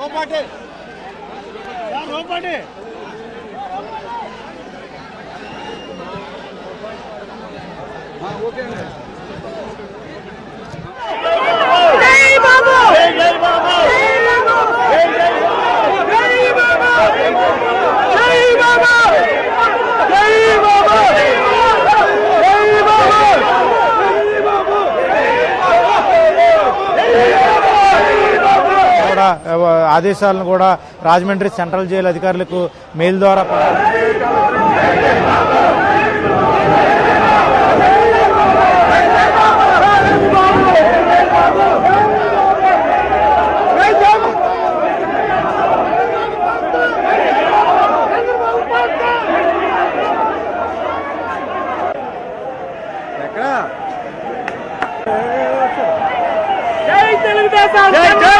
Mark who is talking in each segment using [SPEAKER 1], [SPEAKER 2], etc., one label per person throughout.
[SPEAKER 1] ಓ ಪಾಟೀಲ್ ಯಾರು ಓ ಪಾಟೀಲ್
[SPEAKER 2] ಹಾಂ ಓಕೆ ఆదేశాలను కూడా రాజమండ్రి సెంట్రల్ జైలు అధికారులకు మెయిల్ ద్వారా
[SPEAKER 3] ఎక్కడ?
[SPEAKER 1] జై తెలుగుదేశం!
[SPEAKER 3] జై జై! తెలుగుదేశం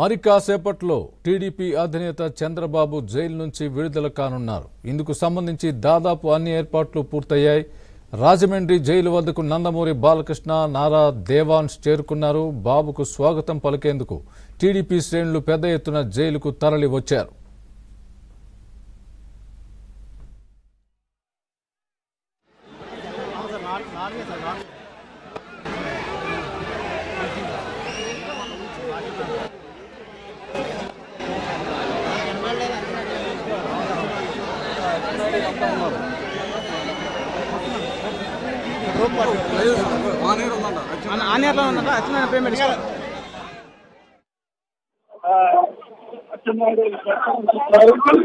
[SPEAKER 4] మరి కాసేపట్లో టీడీపీ అధినేత చంద్రబాబు జైలు నుంచి విడుదల కానున్నారు. ఇందుకు సంబంధించి దాదాపు అన్ని ఏర్పాట్లు పూర్తయ్యాయి. రాజమండ్రి జైలు వద్దకు నందమూరి బాలకృష్ణ నారా దేవాన్స్ చేరుకున్నారు. బాబుకు స్వాగతం పలికేందుకు టీడీపీ శ్రేణులు పెద్ద ఎత్తున జైలుకు తరలి వచ్చారు.
[SPEAKER 2] ఆనేర్లో ఉందంట అచ్చిన పేమెంట్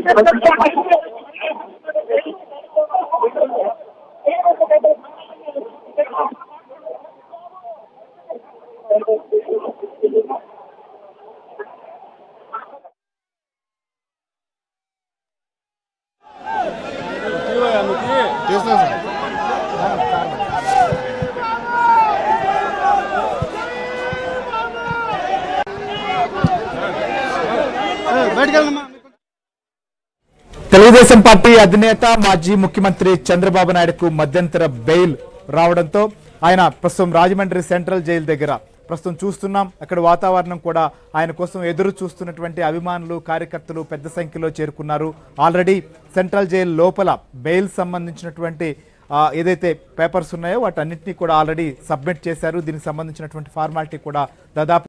[SPEAKER 2] బయటకు వెళ్దామా తెలుగుదేశం పార్టీ అధినేత మాజీ ముఖ్యమంత్రి చంద్రబాబు నాయుడుకు మధ్యంతర బెయిల్ రావడంతో ఆయన ప్రస్తుతం రాజమండ్రి సెంట్రల్ జైలు దగ్గర. ప్రస్తుతం చూస్తున్నాం అక్కడ వాతావరణం కూడా ఆయన కోసం ఎదురు చూస్తున్నటువంటి అభిమానులు కార్యకర్తలు పెద్ద సంఖ్యలో చేరుకున్నారు. ఆల్రెడీ సెంట్రల్ జైలు లోపల బెయిల్ సంబంధించినటువంటి ఏదైతే పేపర్స్ ఉన్నాయో వాటన్నిటిని కూడా ఆల్రెడీ సబ్మిట్ చేశారు. దీనికి సంబంధించినటువంటి ఫార్మాలిటీ కూడా దాదాపు